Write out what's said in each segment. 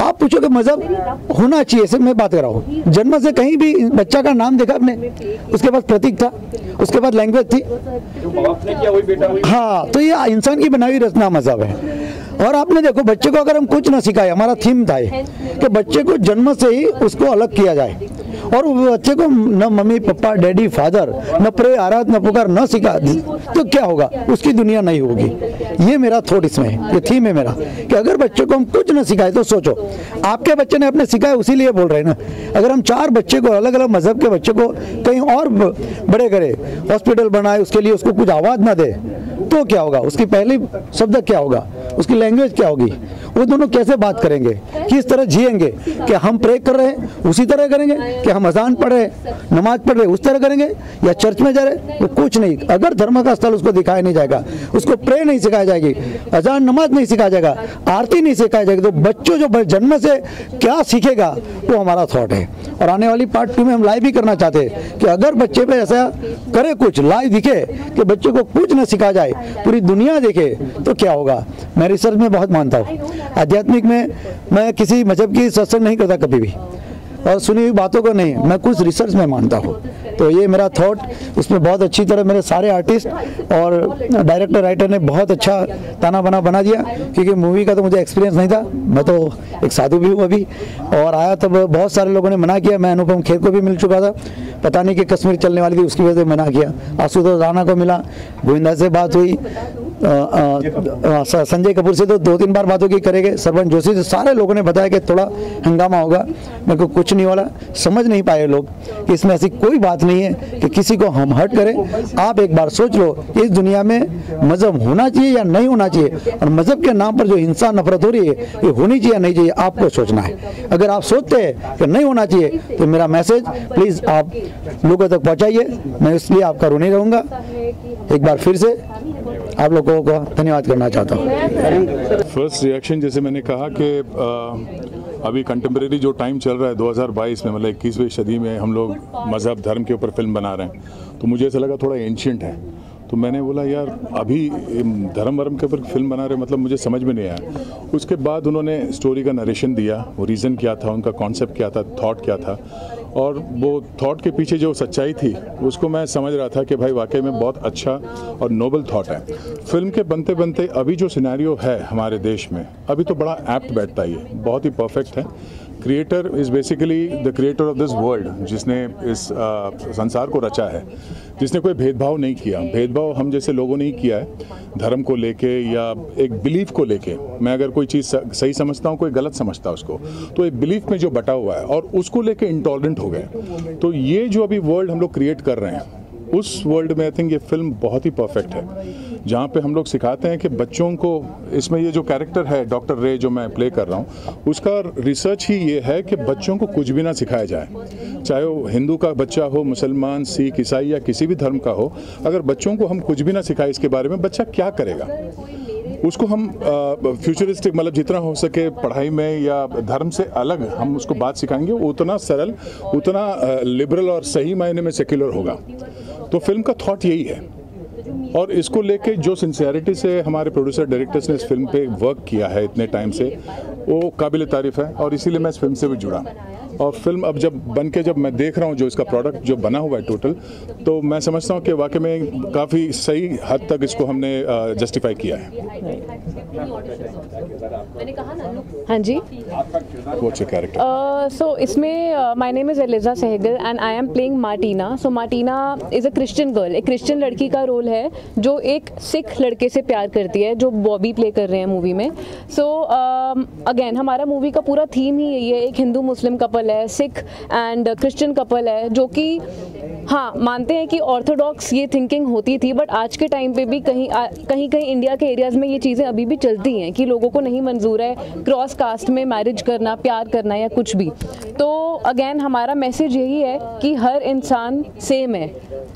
आप पूछोगे मज़हब होना चाहिए सिर्फ़ मैं बात कर रहा हूँ। जन्म से कहीं भी बच्चा का नाम देखा आपने उसके पास प्रतीक था उसके बाद लैंग्वेज थी। हाँ। तो ये इंसान की बनाई रचना मज़हब है। और आपने देखो बच्चे को अगर हम कुछ ना सिखाए हमारा थीम था ये कि बच्चे को जन्म से ही उसको अलग किया जाए। और वो बच्चे को न मम्मी पापा डैडी, फादर, न प्रे, आराध, न पुकार, न सिखा तो क्या होगा? उसकी दुनिया नहीं होगी। ये मेरा थॉट इसमें है। ये थीम है मेरा कि अगर बच्चे को हम कुछ न सिखाए तो सोचो। आपके बच्चे ने अपने सिखाया उसी लिए बोल रहे हैं ना। अगर हम चार बच्चे को अलग अलग मज़हब के बच्चे को कहीं और बड़े करे हॉस्पिटल बनाए, उसके लिए उसको कुछ आवाज़ ना दे तो क्या होगा? उसकी पहली शब्द क्या होगा? उसकी लैंग्वेज क्या होगी? वो दोनों कैसे बात करेंगे? किस तरह जिएँगे? कि हम प्रे कर रहे हैं? उसी तरह करेंगे? कि हम अजान पढ़ रहे नमाज़ पढ़ रहे उस तरह करेंगे? या चर्च में जा रहे वो कुछ नहीं। अगर धर्म का स्थल उसको दिखाया नहीं जाएगा, उसको प्रे नहीं सिखाया जाएगी, अजान नमाज़ नहीं सिखाया जाएगा, आरती नहीं सिखाई जाएगी तो बच्चों जो जन्म से क्या सीखेगा, वो हमारा थॉट है। और आने वाली पार्ट टू में हम लाइव भी करना चाहते हैं कि अगर बच्चे पे ऐसा करे कुछ लाइव दिखे कि बच्चे को कुछ न सिखाया जाए पूरी दुनिया देखे तो क्या होगा? मैं रिसर्च में बहुत मानता हूँ। आध्यात्मिक में मैं किसी मज़हब की सत्संग नहीं करता कभी भी। और सुनी हुई बातों को नहीं, मैं कुछ रिसर्च में मानता हूँ। तो ये मेरा थॉट उसमें बहुत अच्छी तरह मेरे सारे आर्टिस्ट और डायरेक्टर राइटर ने बहुत अच्छा ताना बना बना दिया, क्योंकि मूवी का तो मुझे एक्सपीरियंस नहीं था। मैं तो एक साधु भी हूँ अभी, और आया तब बहुत सारे लोगों ने मना किया। मैं अनुपम खेर को भी मिल चुका था। पता नहीं कि कश्मीर चलने वाली थी, उसकी वजह से मना किया। आशुतोष राणा को मिला। गोविंदा से बात हुई। संजय कपूर। से तो दो तीन बार बात होगी करेंगे। सरपंच जोशी से सारे लोगों ने बताया कि थोड़ा हंगामा होगा। मेरे को कुछ नहीं वाला। समझ नहीं पाए लोग कि इसमें ऐसी कोई बात नहीं है कि किसी को हम हर्ट करें। आप एक बार सोच लो इस दुनिया में मज़हब होना चाहिए या नहीं होना चाहिए? और मज़हब के नाम पर जो हिंसा नफरत हो रही है ये होनी चाहिए या नहीं चाहिए आपको सोचना है। अगर आप सोचते हैं कि नहीं होना चाहिए तो मेरा मैसेज प्लीज़ आप लोगों तक पहुँचाइए। मैं इसलिए आपका ऋणी रहूँगा। एक बार फिर से आप लोगों को धन्यवाद करना चाहता हूँ। फ़र्स्ट रिएक्शन जैसे मैंने कहा कि अभी कंटेम्प्रेरी जो टाइम चल रहा है 2022 में मतलब इक्कीसवीं सदी में हम लोग मज़हब धर्म के ऊपर फ़िल्म बना रहे हैं। तो मुझे ऐसा लगा थोड़ा एंशियंट है। तो मैंने बोला, यार, अभी धर्म वर्म के ऊपर फ़िल्म बना रहे मतलब मुझे समझ में नहीं आया। उसके बाद उन्होंने स्टोरी का नरेशन दिया, वो रीज़न क्या था, उनका कॉन्सेप्ट क्या था थॉट क्या था। और वो थॉट के पीछे जो सच्चाई थी, उसको मैं समझ रहा था कि भाई वाकई में बहुत अच्छा और नोबल थॉट है। फ़िल्म के बनते बनते अभी जो सिनेरियो है हमारे देश में, अभी तो बड़ा एप्ट बैठता ही है बहुत ही परफेक्ट है। Creator is basically the creator of this world जिसने इस आ, संसार को रचा है। जिसने कोई भेदभाव नहीं किया। भेदभाव हम जैसे लोगों ने ही किया है। धर्म को लेके या एक बिलीफ को लेके। मैं अगर कोई चीज़ सही समझता हूँ कोई गलत समझता है उसको तो एक बिलीफ में जो बटा हुआ है और उसको लेके इंटॉलरेंट हो गए। तो ये जो अभी वर्ल्ड हम लोग क्रिएट कर रहे हैं उस वर्ल्ड में आई थिंक ये फ़िल्म बहुत ही परफेक्ट है। जहाँ पे हम लोग सिखाते हैं कि बच्चों को इसमें ये जो कैरेक्टर है डॉक्टर रे जो मैं प्ले कर रहा हूँ, उसका रिसर्च ही ये है कि बच्चों को कुछ भी ना सिखाया जाए। चाहे वो हिंदू का बच्चा हो, मुसलमान, सिख, ईसाई या किसी भी धर्म का हो, अगर बच्चों को हम कुछ भी ना सिखाए इसके बारे में, बच्चा क्या करेगा? उसको हम फ्यूचरिस्टिक मतलब जितना हो सके पढ़ाई में या धर्म से अलग हम उसको बात सिखाएँगे, उतना सरल, उतना लिबरल और सही मायने में सेक्युलर होगा। तो फ़िल्म का थॉट यही है। और इसको लेके जो सिंसियरिटी से हमारे प्रोड्यूसर डायरेक्टर्स ने इस फ़िल्म पे वर्क किया है इतने टाइम से, वो काबिल तारीफ़ है और इसीलिए मैं इस फ़िल्म से भी जुड़ा। और फ़िल्म अब जब बन के जब मैं देख रहा हूँ जो इसका प्रोडक्ट जो बना हुआ है टोटल तो मैं समझता हूँ कि वाकई में काफ़ी सही हद तक इसको हमने जस्टिफाई किया है। हाँ जी। कैरेक्टर सो इसमें my name is Eliza Sehgal and I am playing Martina so Martina is a Christian girl एक क्रिश्चियन लड़की का रोल है जो एक सिख लड़के से प्यार करती है जो बॉबी प्ले कर रहे हैं मूवी में। सो अगेन हमारा मूवी का पूरा थीम ही यही है एक हिंदू मुस्लिम कपल है सिख एंड क्रिश्चियन कपल है जो कि हाँ मानते हैं कि ऑर्थोडॉक्स ये थिंकिंग होती थी बट आज के टाइम पे भी कहीं आ, कहीं कहीं इंडिया के एरियाज़ में ये चीज़ें अभी भी चलती हैं कि लोगों को नहीं मंजूर है क्रॉस कास्ट में मैरिज करना प्यार करना या कुछ भी। तो अगेन हमारा मैसेज यही है कि हर इंसान सेम है।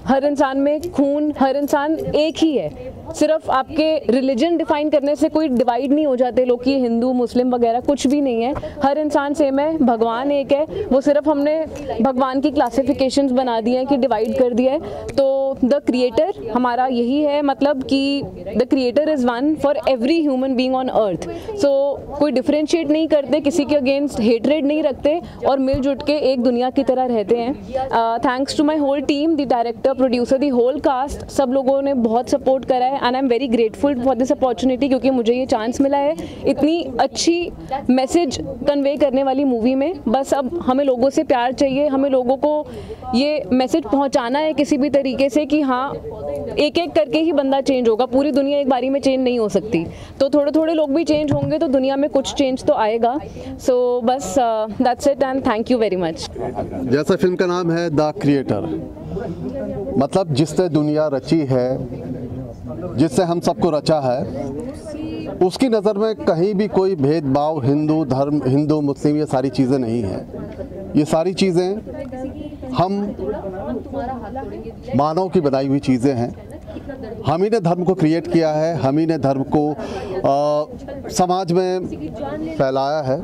हर इंसान में खून हर इंसान एक ही है। सिर्फ़ आपके रिलीजन डिफाइन करने से कोई डिवाइड नहीं हो जाते, लोग कि हिंदू, मुस्लिम वगैरह कुछ भी नहीं है। हर इंसान सेम है, भगवान एक है। वो सिर्फ़ हमने भगवान की क्लासिफिकेशंस बना दी हैं कि डिवाइड कर दिया है। तो द क्रिएटर हमारा यही है मतलब कि the creator is one for every human being on earth so कोई डिफ्रेंशिएट नहीं करते, किसी के अगेंस्ट हेटरेड नहीं रखते और मिलजुट के एक दुनिया की तरह रहते हैं। Thanks to my whole team the director producer the whole cast सब लोगों ने बहुत सपोर्ट करा है। And I am very grateful for this opportunity क्योंकि मुझे ये चांस मिला है इतनी अच्छी मैसेज कन्वे करने वाली मूवी में। बस अब हमें लोगों से प्यार चाहिए हमें लोगों को ये मैसेज पहुंचाना है किसी भी तरीके से कि हाँ एक एक करके ही बंदा चेंज होगा। पूरी दुनिया एक बारी में चेंज नहीं हो सकती। तो थोड़े थोड़े लोग भी चेंज होंगे तो दुनिया में कुछ चेंज तो आएगा। सो so, बस that's it and thank you very much जैसा फ़िल्म का नाम है द क्रिएटर। मतलब जिसने दुनिया रची है जिससे हम सबको रचा है उसकी नज़र में कहीं भी कोई भेदभाव हिंदू धर्म हिंदू मुस्लिम ये सारी चीज़ें नहीं हैं। ये सारी चीज़ें हम मानव की बनाई हुई चीज़ें हैं। हम ही ने धर्म को क्रिएट किया है हम ही ने धर्म को आ, समाज में फैलाया है।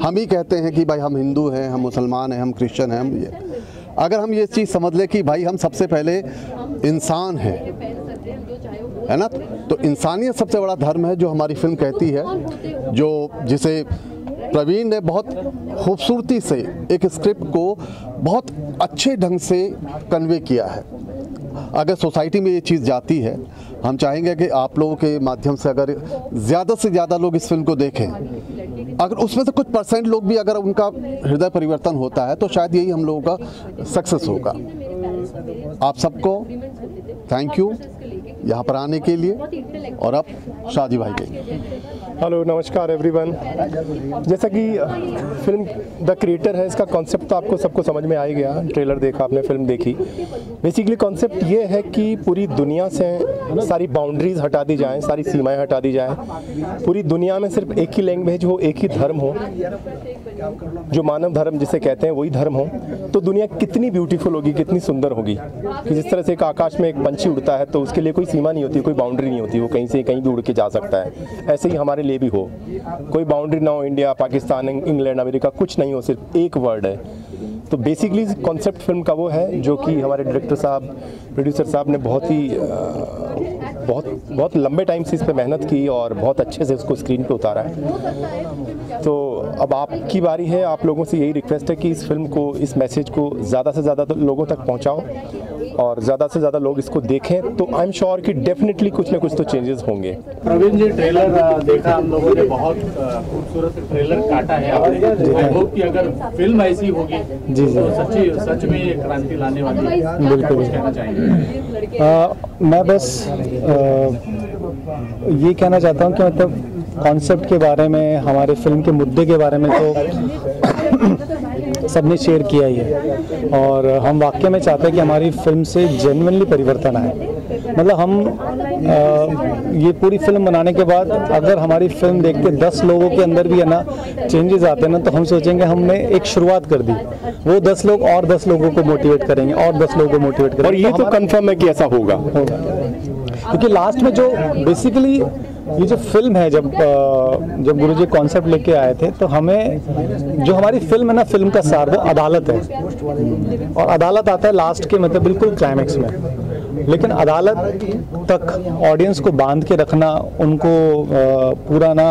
हम ही कहते हैं कि भाई हम हिंदू हैं हम मुसलमान हैं हम क्रिश्चियन हैं हम ये। अगर हम ये चीज़ समझ लें कि भाई हम सबसे पहले इंसान हैं है ना? तो इंसानियत सबसे बड़ा धर्म है जो हमारी फ़िल्म कहती है, जो जिसे प्रवीण ने बहुत खूबसूरती से एक स्क्रिप्ट को बहुत अच्छे ढंग से कन्वे किया है। अगर सोसाइटी में ये चीज़ जाती है, हम चाहेंगे कि आप लोगों के माध्यम से अगर ज़्यादा से ज़्यादा लोग इस फ़िल्म को देखें, अगर उसमें से कुछ परसेंट लोग भी अगर उनका हृदय परिवर्तन होता है तो शायद यही हम लोगों का सक्सेस होगा। आप सबको थैंक यू यहाँ पर आने के लिए। और अब शादी भाई के हेलो, नमस्कार एवरीवन। जैसा कि फ़िल्म द क्रिएटर है, इसका कॉन्सेप्ट तो आपको सबको समझ में आ ही गया। ट्रेलर देखा आपने, फ़िल्म देखी। बेसिकली कॉन्सेप्ट ये है कि पूरी दुनिया से सारी बाउंड्रीज हटा दी जाएँ, सारी सीमाएँ हटा दी जाएँ। पूरी दुनिया में सिर्फ़ एक ही लैंग्वेज हो, एक ही धर्म हो, जो मानव धर्म जिसे कहते हैं, वही धर्म हो। तो दुनिया कितनी ब्यूटीफुल होगी, कितनी सुंदर होगी। कि जिस तरह से एक आकाश में एक पंछी उड़ता है तो उसके लिए कोई सीमा नहीं होती, कोई बाउंड्री नहीं होती, वो कहीं से कहीं भी उड़ के जा सकता है। ऐसे ही हमारे लिए भी हो। कोई बाउंड्री ना हो इंडिया पाकिस्तान इंग्लैंड अमेरिका कुछ नहीं हो, सिर्फ़ एक वर्ड है। तो बेसिकली कॉन्सेप्ट फ़िल्म का वो है, जो कि हमारे डायरेक्टर साहब प्रोड्यूसर साहब ने बहुत ही बहुत बहुत लंबे टाइम से इस पर मेहनत की और बहुत अच्छे से उसको स्क्रीन पे उतारा है। तो अब आपकी बारी है, आप लोगों से यही रिक्वेस्ट है कि इस फ़िल्म को, इस मैसेज को ज़्यादा से ज़्यादा तो लोगों तक पहुँचाओ। और ज़्यादा से ज़्यादा लोग इसको देखें तो आई एम श्योर कि डेफिनेटली कुछ ना कुछ तो चेंजेस होंगे प्रवीण जी ट्रेलर देखा हम लोगों ने बहुत खूबसूरत ट्रेलर काटा है आपने आई होप कि अगर फ़िल्म ऐसी होगी जी, जी। तो सच्ची सच में ये क्रांति लाने वाली है बिल्कुल। कहना चाहेंगे मैं बस आ, ये कहना चाहता हूँ कि मतलब कॉन्सेप्ट के बारे में हमारे फ़िल्म के मुद्दे के बारे में तो सबने शेयर किया ही है। और हम वाक्य में चाहते हैं कि हमारी फ़िल्म से जेनुअनली परिवर्तन आए। मतलब हम आ, ये पूरी फ़िल्म बनाने के बाद अगर हमारी फ़िल्म देख के दस लोगों के अंदर भी है ना चेंजेस आते हैं ना तो हम सोचेंगे हमने एक शुरुआत कर दी। वो दस लोग और दस लोगों को मोटिवेट करेंगे और दस लोगों को मोटिवेट करेंगे। और ये तो हमारा- कंफर्म है कि ऐसा होगा। होगा। क्योंकि लास्ट में जो बेसिकली ये जो फ़िल्म है, जब जब गुरु जी कॉन्सेप्ट लेके आए थे तो हमें जो हमारी फ़िल्म है ना फ़िल्म का सार वो अदालत है। और अदालत आता है लास्ट के मतलब बिल्कुल क्लाइमेक्स में। लेकिन अदालत तक ऑडियंस को बाँध के रखना, उनको पूरा ना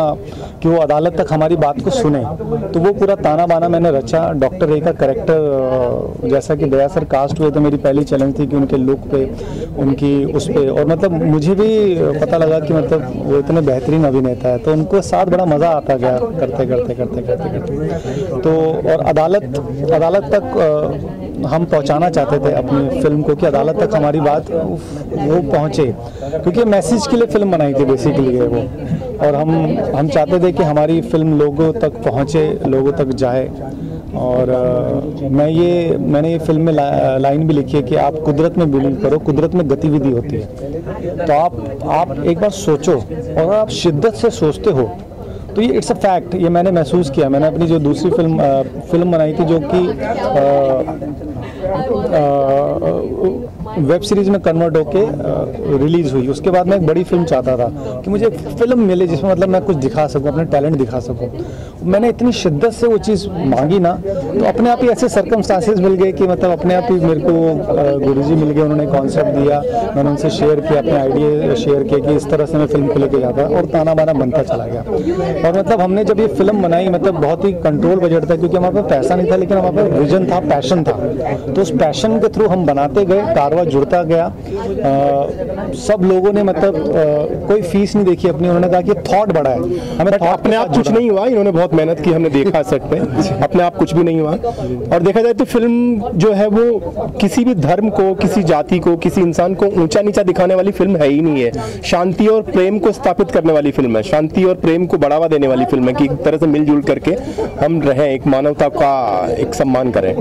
कि वो अदालत तक हमारी बात को सुने तो वो पूरा ताना बाना मैंने रचा। डॉक्टर रे का करेक्टर जैसा कि दया सर कास्ट हुए तो मेरी पहली चैलेंज थी कि उनके लुक पे, उनकी उस पर और मतलब मुझे भी पता लगा कि मतलब वो इतने बेहतरीन अभिनेता है तो उनको साथ बड़ा मज़ा आता गया करते करते करते। करते करते तो और अदालत अदालत तक हम पहुंचाना चाहते थे अपनी फ़िल्म को कि अदालत तक हमारी बात वो पहुँचे। क्योंकि मैसेज के लिए फ़िल्म बनाई थी बेसिकली वो। और हम हम चाहते थे कि हमारी फ़िल्म लोगों तक पहुँचे लोगों तक जाए। और अ, मैं ये मैंने ये फ़िल्म में ला, लाइन भी लिखी है कि आप कुदरत में बिलीव करो कुदरत में गतिविधि होती है। तो आप आप एक बार सोचो और आप शिद्दत से सोचते हो तो ये इट्स अ फैक्ट ये मैंने महसूस किया। मैंने अपनी जो दूसरी फ़िल्म अ, फ़िल्म बनाई थी जो कि अ, अ, वेब सीरीज़ में कन्वर्ट होके रिलीज़ हुई। उसके बाद मैं एक बड़ी फ़िल्म चाहता था कि मुझे एक फ़िल्म मिले जिसमें मतलब मैं कुछ दिखा सकूँ, अपने टैलेंट दिखा सकूँ। मैंने इतनी शिद्दत से वो चीज़ मांगी ना तो अपने आप ही ऐसे सर्कमस्टांसेस मिल गए कि मतलब अपने आप ही मेरे को गुरु जी मिल गए, उन्होंने कॉन्सेप्ट दिया, मैंने उनसे शेयर किया, अपने आइडिया शेयर किए कि इस तरह से मैं फ़िल्म को लेके जाता और ताना बाना बनता चला गया। और मतलब हमने जब ये फ़िल्म बनाई मतलब बहुत ही कंट्रोल बजट था, क्योंकि हमारे पास पैसा नहीं था, लेकिन हमारे पास विजन था पैशन था। तो उस पैशन के थ्रू हम बनाते गए कारवा जुड़ता गया। अ, सब लोगों ने मतलब अ, कोई फ़ीस नहीं देखी अपनी। उन्होंने कहा कि थॉट बड़ा है। हमें अपने आप कुछ नहीं हुआ। इन्होंने बहुत मेहनत की हमने देखा सेट पे अपने आप कुछ भी नहीं हुआ। और देखा जाए तो फ़िल्म जो है वो किसी भी धर्म को किसी जाति को किसी इंसान को ऊँचा नीचा दिखाने वाली फ़िल्म है ही नहीं है। शांति और प्रेम को स्थापित करने वाली फ़िल्म है। शांति और प्रेम को बढ़ावा देने वाली फ़िल्म है कि एक तरह से मिलजुल करके हम रहें एक मानवता का एक सम्मान करें।